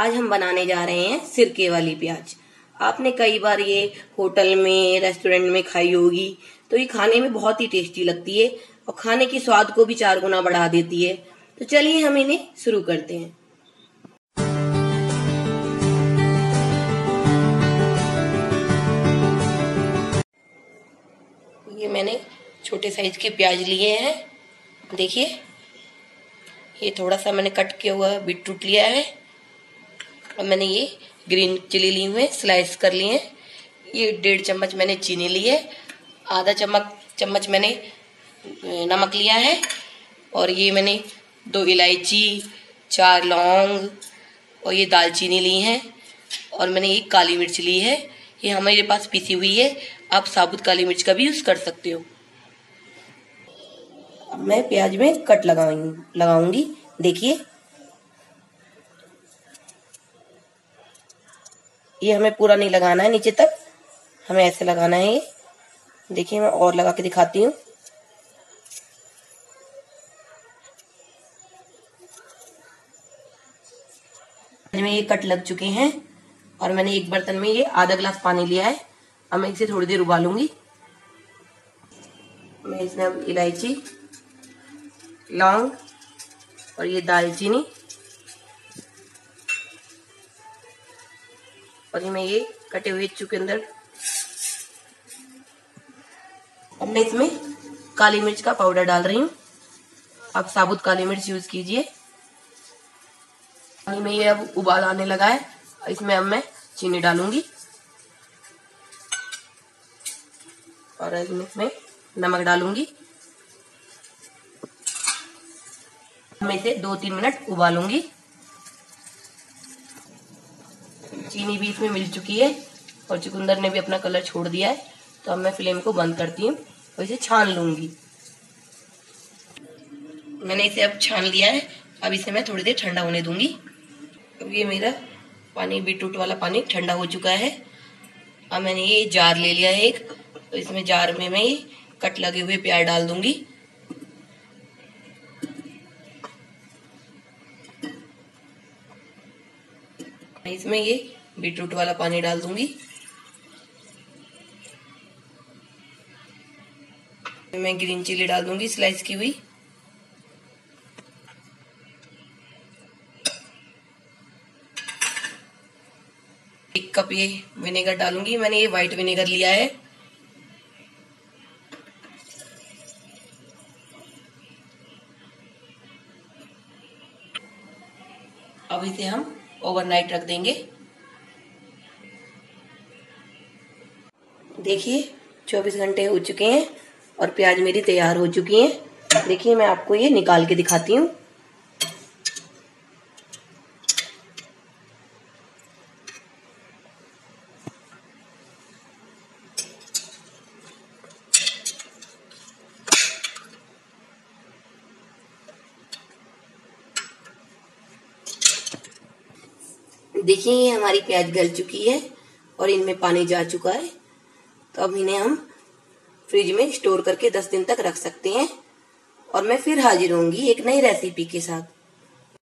आज हम बनाने जा रहे हैं सिरके वाली प्याज। आपने कई बार ये होटल में, रेस्टोरेंट में खाई होगी तो ये खाने में बहुत ही टेस्टी लगती है और खाने की स्वाद को भी चार गुना बढ़ा देती है। तो चलिए हम इन्हें शुरू करते हैं। ये मैंने छोटे साइज़ के प्याज लिए हैं। देखिए, ये थोड़ा सा मैंने कट किया हुआ बीट रूट लिया है। और मैंने ये ग्रीन चिली ली हुए स्लाइस कर लिए हैं। ये डेढ़ चम्मच मैंने चीनी ली है। आधा चम्मच चम्मच मैंने नमक लिया है। और ये मैंने दो इलायची, चार लौंग और ये दालचीनी ली है। और मैंने ये काली मिर्च ली है। ये हमारे पास पीसी हुई है। आप साबुत काली मिर्च का भी यूज़ कर सकते हो। मैं प्याज में कट लगाऊँगी लगाऊँगी। देखिए ये हमें पूरा नहीं लगाना है नीचे तक। हमें ऐसे लगाना है ये। देखिए, मैं और लगा के दिखाती हूँ। में ये कट लग चुके हैं और मैंने एक बर्तन में ये आधा गिलास पानी लिया है। अब मैं इसे थोड़ी देर उबालूँगी। मैं इसमें अब इलायची, लौंग और ये दालचीनी और मैं ये कटे हुए चू के अंदर। अब मैं इसमें काली मिर्च का पाउडर डाल रही हूँ। आप साबुत काली मिर्च यूज़ कीजिए। पानी में ये अब उबाल आने लगा है। इसमें अब मैं चीनी डालूँगी। और इसमें नमक डालूँगी। मैं इसे दो तीन मिनट उबालूँगी। चीनी भी इसमें मिल चुकी है और चुकंदर ने भी अपना कलर छोड़ दिया है। तो अब मैं फ्लेम को बंद करती हूँ और इसे छान लूँगी। मैंने इसे अब छान लिया है। अब इसे मैं थोड़ी देर ठंडा होने दूँगी। अब ये मेरा पानी, बीटरूट वाला पानी ठंडा हो चुका है। अब मैंने ये जार ले लिया है एक। तो इसमें जार में मैं ये कट लगे हुए प्याज डाल दूँगी। इसमें ये बीटरूट वाला पानी डाल दूँगी। मैं ग्रीन चिली डाल दूँगी, स्लाइस की हुई। एक कप ये विनेगर डालूँगी। मैंने ये व्हाइट विनेगर लिया है। अब इसे हम ओवरनाइट रख देंगे। देखिए 24 घंटे हो चुके हैं और प्याज मेरी तैयार हो चुकी है। देखिए, मैं आपको ये निकाल के दिखाती हूँ। देखिए, ये हमारी प्याज गल चुकी है और इनमें पानी जा चुका है। तो अब इन्हें हम फ्रिज में स्टोर करके 10 दिन तक रख सकते हैं। और मैं फिर हाजिर होंगी एक नई रेसिपी के साथ।